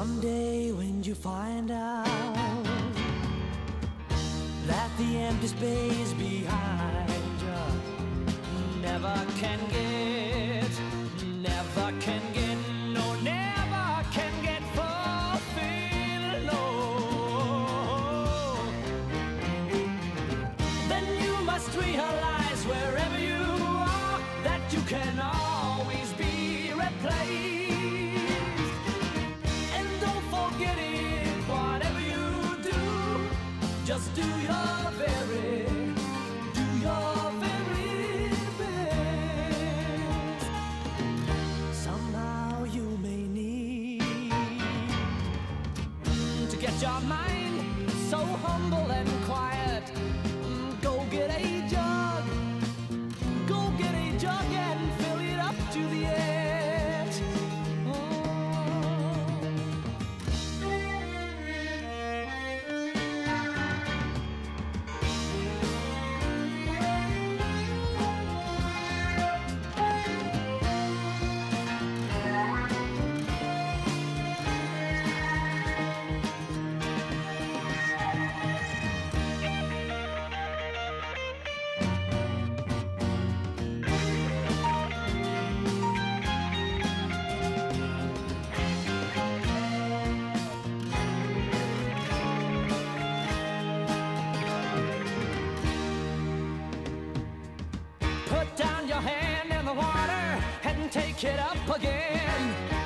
Someday when you find out that the empty space behind you never can get, never can get, no, never can get fulfilled. No. Then you must realize wherever you are that you cannot. Your mind so humble it up again.